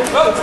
Hey,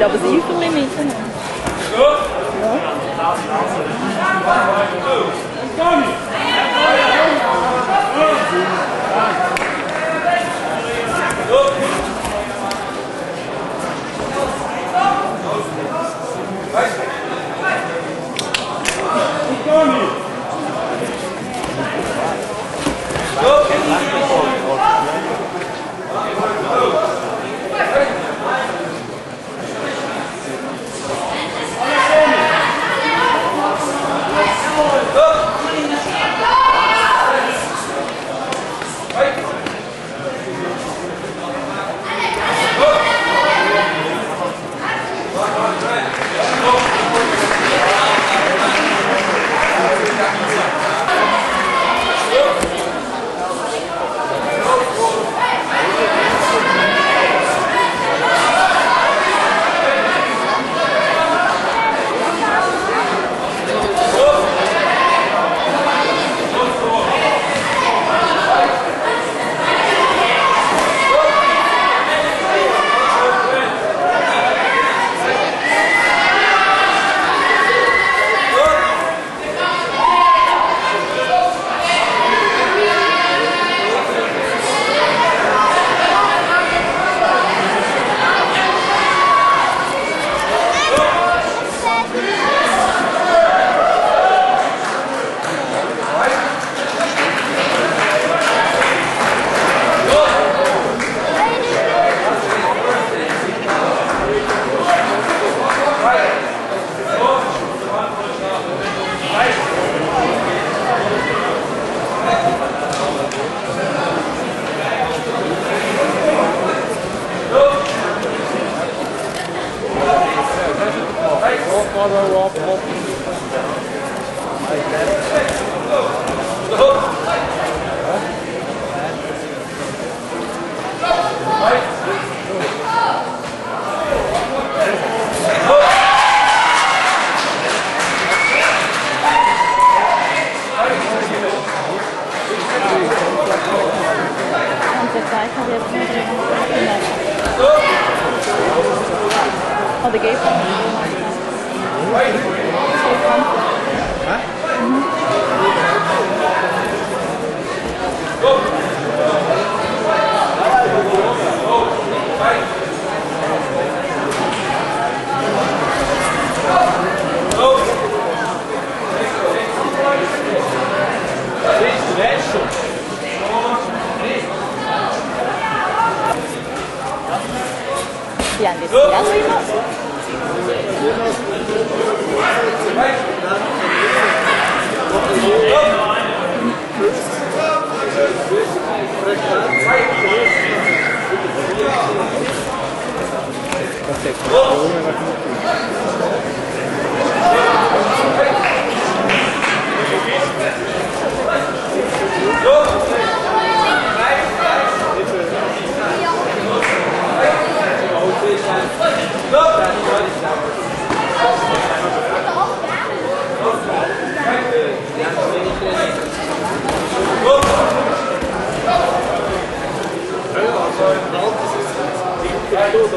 Dat was hier voor mij mee. Ja. Zeit hat jetzt nicht 好きなんです。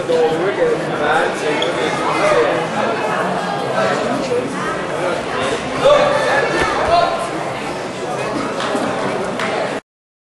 do